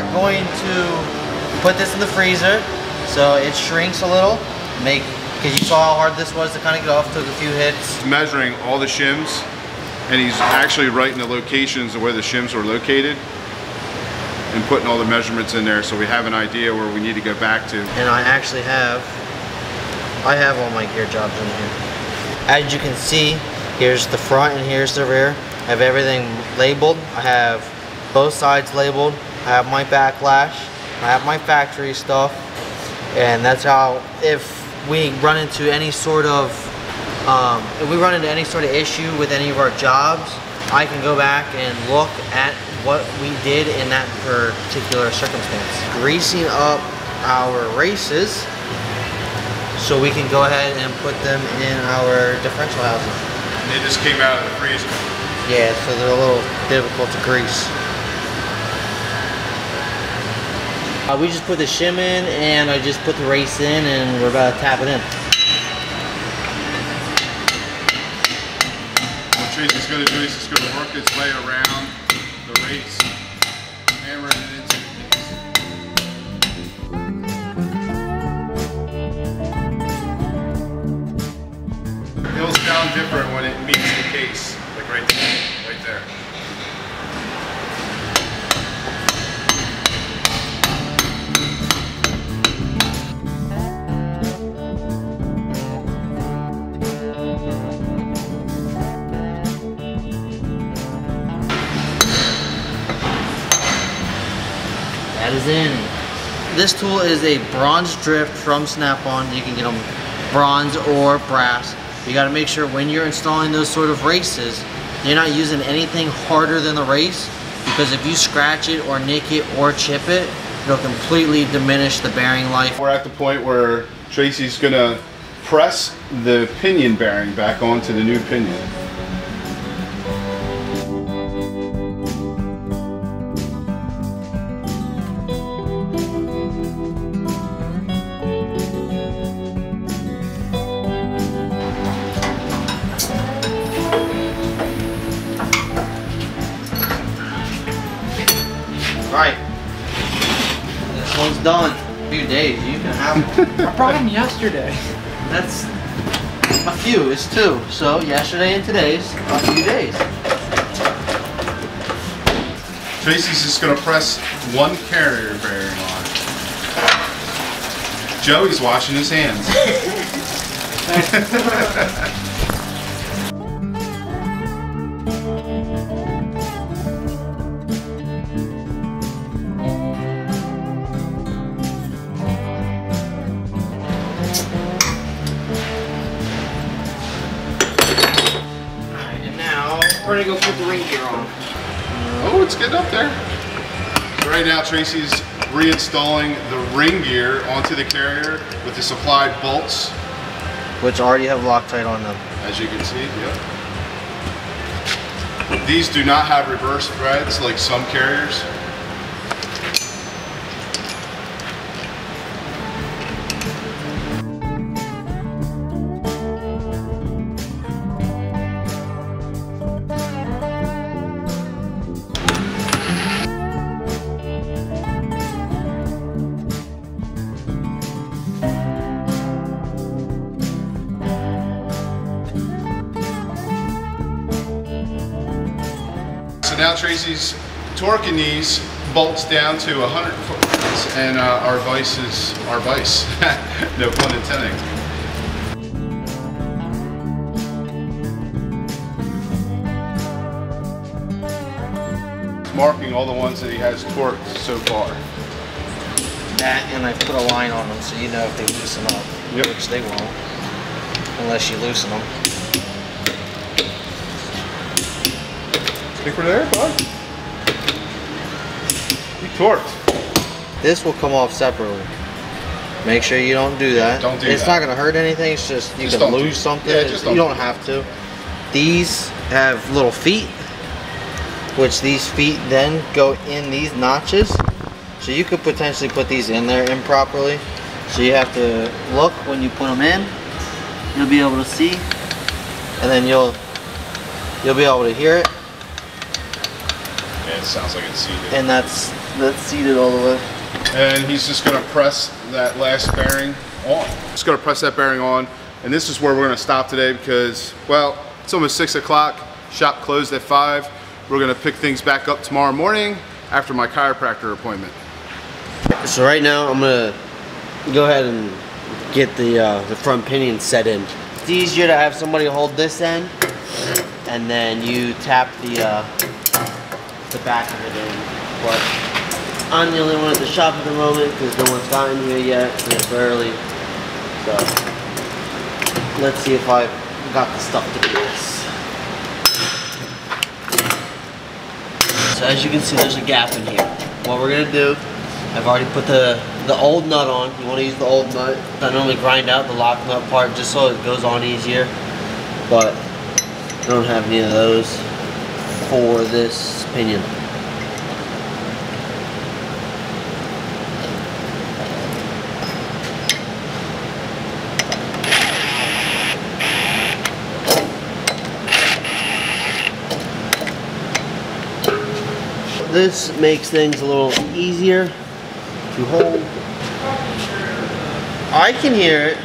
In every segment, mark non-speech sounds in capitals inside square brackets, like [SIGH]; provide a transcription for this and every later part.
are going to put this in the freezer so it shrinks a little. Make because you saw how hard this was to kind of get off. Took a few hits. He's measuring all the shims and he's actually writing the locations of where the shims were located and putting all the measurements in there so we have an idea where we need to go back to. And I actually have I have all my gear jobs in here. As you can see, here's the front and here's the rear. I have everything labeled. I have both sides labeled. I have my backlash. I have my factory stuff. And that's how, if we run into any sort of, um, if we run into any sort of issue with any of our jobs, I can go back and look at what we did in that particular circumstance. Greasing up our races so we can go ahead and put them in our differential housing. And they just came out of the freezer. Yeah, so they're a little difficult to grease. Uh, we just put the shim in and I just put the race in and we're about to tap it in. What Tracy's going to do is he's going to work its way around the race, hammering it into the case. It'll sound different when it meets the case, in. This tool is a bronze drift from Snap-on. You can get them bronze or brass. You got to make sure when you're installing those sort of races, you're not using anything harder than the race because if you scratch it or nick it or chip it, it'll completely diminish the bearing life. We're at the point where Tracy's to press the pinion bearing back onto the new pinion. This done. A few days. You can have [LAUGHS] I brought him yesterday. That's a few. It's two. So yesterday and today's a few days. Tracy's just going to press one carrier bearing on. Joey's washing his hands. [LAUGHS] [LAUGHS] gonna go put the ring gear on. Oh, it's getting up there. So right now Tracy's reinstalling the ring gear onto the carrier with the supplied bolts, Which already have Loctite on them. as you can see. Yep. These do not have reverse threads like some carriers. Now Tracy's torquing these bolts down to 100 foot and uh, our vice is our vice. [LAUGHS] no pun intended. Marking all the ones that he has torqued so far. That and I put a line on them so you know if they loosen up. Yep. Which they won't. Unless you loosen them. Think we're there, bud? You torqued. This will come off separately. Make sure you don't do that. don't do it's that. not gonna hurt anything. It's just you Just can don't do lose something. Yeah, just don't you do don't it. have to. These have little feet, which these feet then go in these notches. So you could potentially put these in there improperly. So you have to look when you put them in. You'll be able to see, and then you'll you'll be able to hear it. Yeah, it sounds like it's seated. And that's That's seated all the way. and he's just gonna press that last bearing on. Just gonna press that bearing on, and this is where we're gonna stop today because, well, it's almost six o'clock. Shop closed at five. We're gonna pick things back up tomorrow morning after my chiropractor appointment. So right now I'm gonna go ahead and get the uh, the front pinion set in. It's easier to have somebody hold this end, and then you tap the uh, the back of it in. But I'm the only one at the shop at the moment because no one's gotten here yet, and it's early. So let's see if I've got the stuff to do this. So as you can see, there's a gap in here. What we're gonna do, I've already put the, the old nut on. You wanna use the old nut. I normally grind out the lock nut part just so it goes on easier. But I don't have any of those for this pinion. This makes things a little easier to hold. I can hear it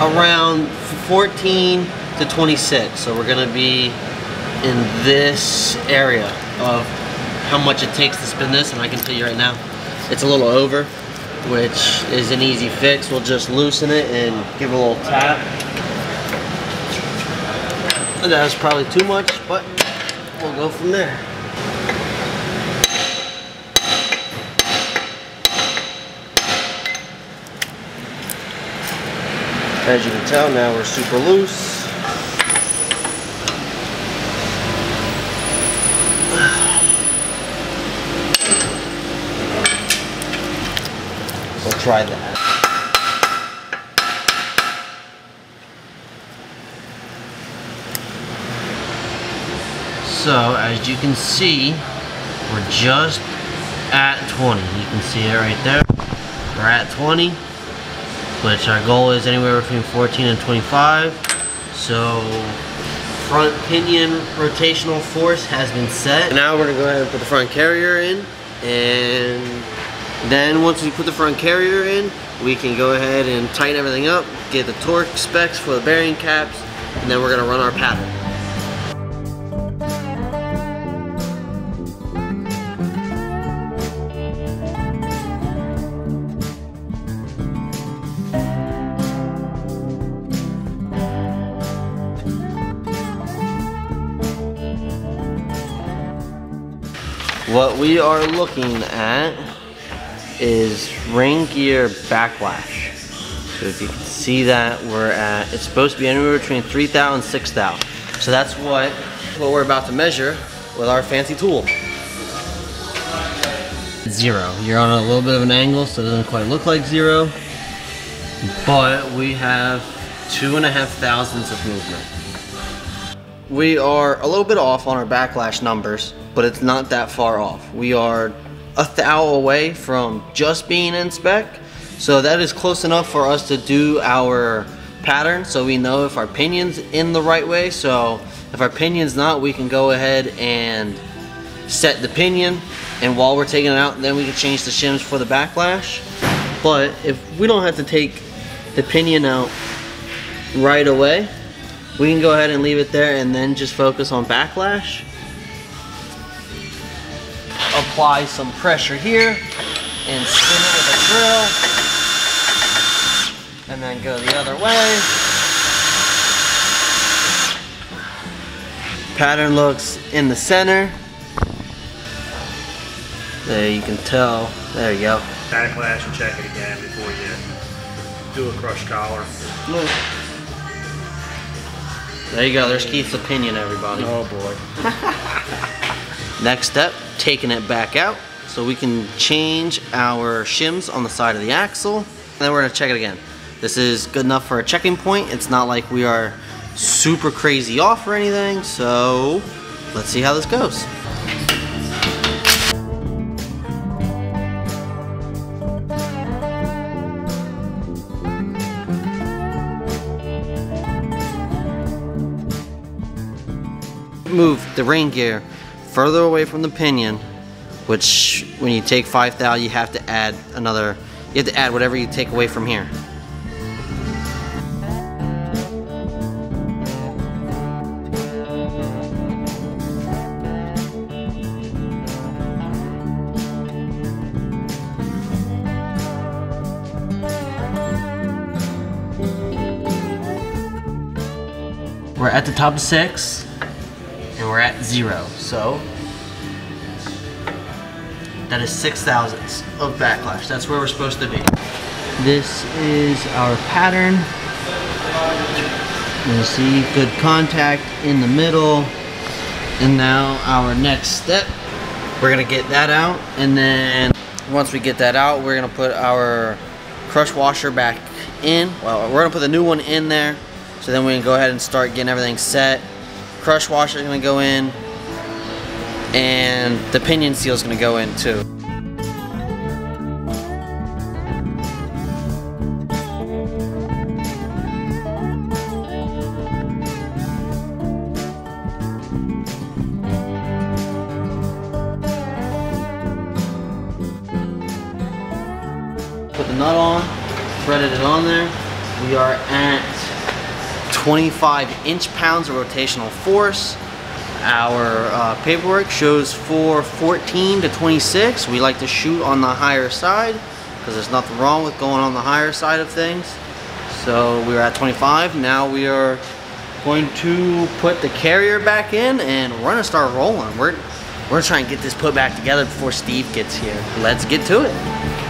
around 14 to 26. So we're gonna be in this area of how much it takes to spin this, and I can tell you right now, it's a little over, which is an easy fix. We'll just loosen it and give it a little tap. That was probably too much, but we'll go from there. As you can tell, now we're super loose. We'll try that. So, as you can see, we're just at 20. You can see it right there. We're at 20, which our goal is anywhere between 14 and 25. So, front pinion rotational force has been set. Now we're gonna go ahead and put the front carrier in, and then once we put the front carrier in, we can go ahead and tighten everything up, get the torque specs for the bearing caps, and then we're gonna run our pattern. What we are looking at is ring gear backlash. So if you can see that, we're at, it's supposed to be anywhere between 3 thou and 6 thou. So that's what, what we're about to measure with our fancy tool. Zero. You're on a little bit of an angle, so it doesn't quite look like zero. But we have two and a half thousandths of movement. We are a little bit off on our backlash numbers, but it's not that far off. We are a thou away from just being in spec, so that is close enough for us to do our pattern so we know if our pinion's in the right way. So if our pinion's not, we can go ahead and set the pinion and while we're taking it out, then we can change the shims for the backlash. But if we don't have to take the pinion out right away, we can go ahead and leave it there and then just focus on backlash. Apply some pressure here and spin it with a drill. And then go the other way. Pattern looks in the center. There you can tell. There you go. backlash and check it again before you do a crush collar. Look. There you go. There's Keith's opinion, everybody. Oh boy. [LAUGHS] Next step, taking it back out so we can change our shims on the side of the axle. And then we're gonna check it again. This is good enough for a checking point. It's not like we are super crazy off or anything. So let's see how this goes. move the ring gear further away from the pinion, which when you take five thou, you have to add another, you have to add whatever you take away from here. We're at the top six, zero. So that is six thousandths of backlash. That's where we're supposed to be. This is our pattern. You see good contact in the middle. And now our next step, we're gonna get that out. And then once we get that out, we're gonna put our crush washer back in. Well, we're gonna put the new one in there. So then we can go ahead and start getting everything set. Crush washer is gonna go in. And the pinion seal is gonna go in too. Put the nut on, threaded it on there. We are at 25 inch pounds of rotational force. Our uh, paperwork shows for 14 to 26. We like to shoot on the higher side because there's nothing wrong with going on the higher side of things. So we are at 25. Now we are going to put the carrier back in and we're gonna start rolling. We're, we're gonna get this put back together before Steve gets here. Let's get to it.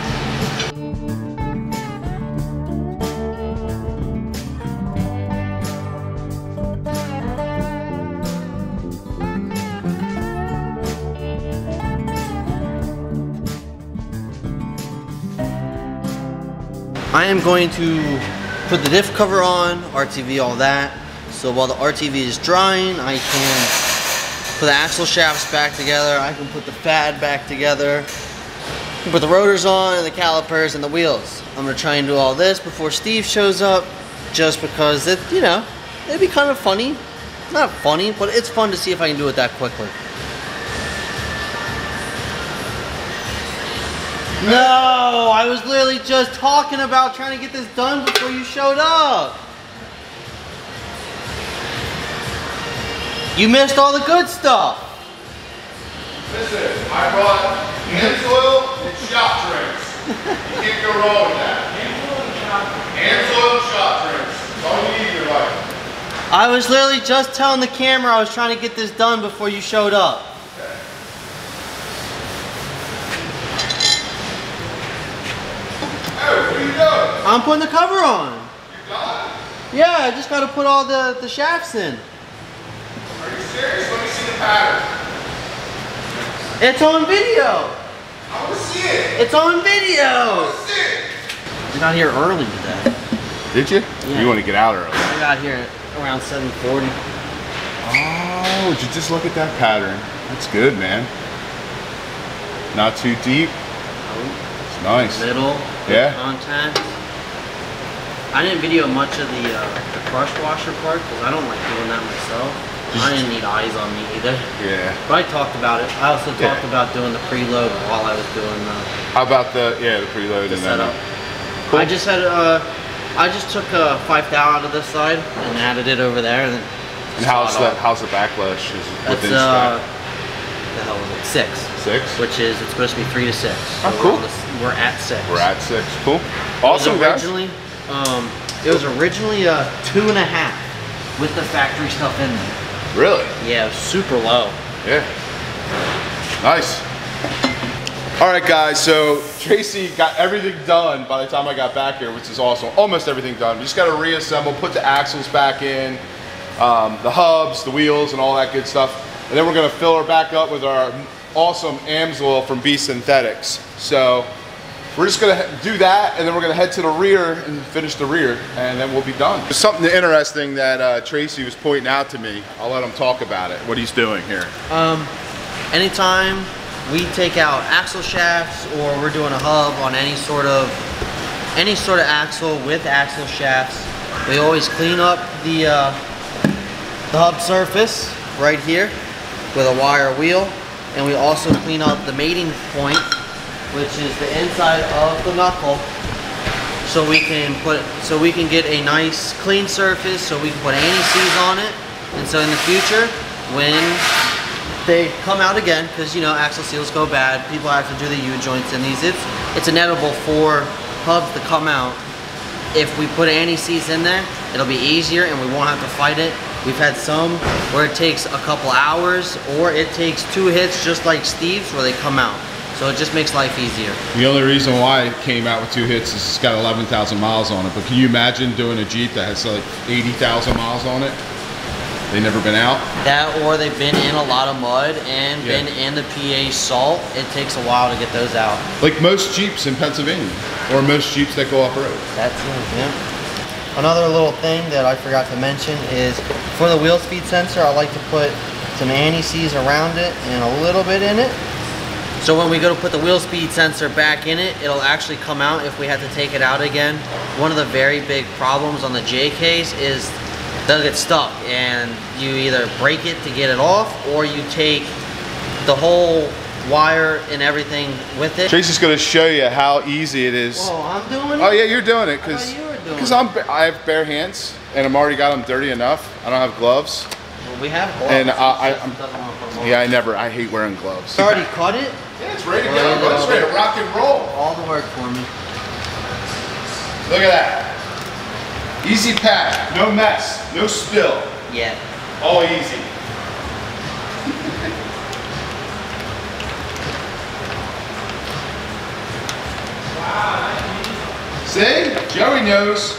I am going to put the diff cover on, RTV, all that. So while the RTV is drying, I can put the axle shafts back together. I can put the pad back together. Put the rotors on and the calipers and the wheels. I'm gonna try and do all this before Steve shows up, just because it, you know, it'd be kind of funny. Not funny, but it's fun to see if I can do it that quickly. No, I was literally just talking about trying to get this done before you showed up. You missed all the good stuff. Listen, I brought hand oil and shop drinks. You can't go wrong with that. Hand oil and shop drinks. All you need in your life. I was literally just telling the camera I was trying to get this done before you showed up. Hey, what are you doing? I'm putting the cover on. You done? Yeah, I just gotta put all the, the shafts in. Are you serious? Let me see the pattern. It's on video. I want to see it. It's on I video. want to see it. I got here early today. Did you? Yeah. You want to get out early. I got here around 740. Oh, would you just look at that pattern? That's good, man. Not too deep. It's nice. Middle, Yeah. contact. I didn't video much of the, uh, the crush washer part because I don't like doing that myself. I didn't need eyes on me either. Yeah. But I talked about it. I also Yeah. talked about doing the preload while I was doing the, How about the yeah the preload the and then setup. I just had uh, I just took a five thou out of this side and added it over there. And then and how's the on. how's the backlash? Is That's within uh, the hell is it? Six. Six. Which is it's supposed to be three to six. Oh, we're cool. We're at six. We're at six. Cool. Awesome, guys. Um, it was originally a two and a half with the factory stuff in there. Really? Yeah, super low. Yeah. Nice. All right, guys. So Tracy got everything done by the time I got back here, which is awesome. Almost everything done. We just got to reassemble, put the axles back in, um, the hubs, the wheels, and all that good stuff. And then we're gonna fill her back up with our awesome Amsoil from Beast Synthetics. So we're just gonna he- do that, and then we're gonna head to the rear and finish the rear, and then we'll be done. There's something interesting that uh, Tracy was pointing out to me. I'll let him talk about it. What he's doing here. Um, anytime we take out axle shafts or we're doing a hub on any sort of any sort of axle with axle shafts, we always clean up the uh, the hub surface right here with a wire wheel. And we also clean up the mating point, which is the inside of the knuckle. So we can put, so we can get a nice clean surface, so we can put anti-seize on it. And so in the future, when they come out again, because you know axle seals go bad, people have to do the U-joints in these. It's, it's inevitable for hubs to come out. If we put anti-seize in there, it'll be easier and we won't have to fight it. We've had some where it takes a couple hours or it takes two hits just like Steve's where they come out. So it just makes life easier. The only reason why it came out with two hits is it's got 11,000 miles on it. But can you imagine doing a Jeep that has like 80,000 miles on it? They've never been out? That or they've been in a lot of mud and Yeah. been in the PA salt. It takes a while to get those out. Like most Jeeps in Pennsylvania, or most Jeeps that go off road. That's it, yeah. Another little thing that I forgot to mention is for the wheel speed sensor, I like to put some anti-seize around it and a little bit in it. So when we go to put the wheel speed sensor back in it, it'll actually come out if we have to take it out again. One of the very big problems on the JKs is they'll get stuck and you either break it to get it off or you take the whole wire and everything with it. Tracy's going to show you how easy it is. Whoa, I'm doing it? Oh yeah, you're doing it because you were doing because it. I'm I have bare hands and I'm already got them dirty enough. I don't have gloves. Well, we have gloves. And I- I- I'm- doesn't want to put them on. Yeah, I never. I hate wearing gloves. You already cut it? Yeah, it's ready to Well, go. It's ready to rock and roll. All the work for me. Look at that. Easy pack, no mess, no spill, Yeah. all easy. See? Joey knows.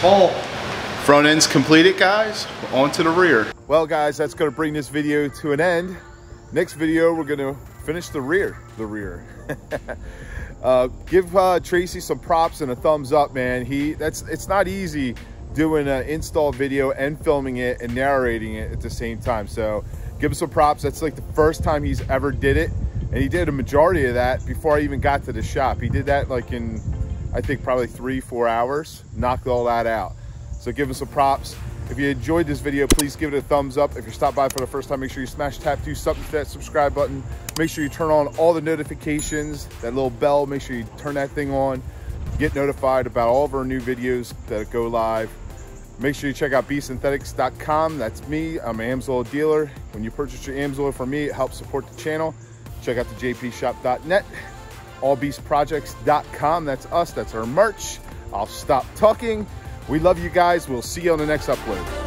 Full. Front end's completed, guys. On to the rear. Well, guys, that's to bring this video to an end. Next video, we're to finish the rear. The rear. [LAUGHS] uh, give uh, Tracy some props and a thumbs up, man. He that's it's not easy doing an install video and filming it and narrating it at the same time. So give him some props. That's like the first time he's ever did it, and he did a majority of that before I even got to the shop. He did that like in I think probably three, four hours, knocked all that out. So give him some props. If you enjoyed this video, please give it a thumbs up. If you're stopped by for the first time, make sure you smash tap do something to that subscribe button. Make sure you turn on all the notifications, that little bell, make sure you turn that thing on. Get notified about all of our new videos that go live. Make sure you check out beastsynthetics.com. That's me. I'm an Amsoil dealer. When you purchase your Amsoil from me, it helps support the channel. Check out the jpshop.net allbeastprojects.com. That's us, that's our merch. I'll stop talking. We love you guys. We'll see you on the next upload.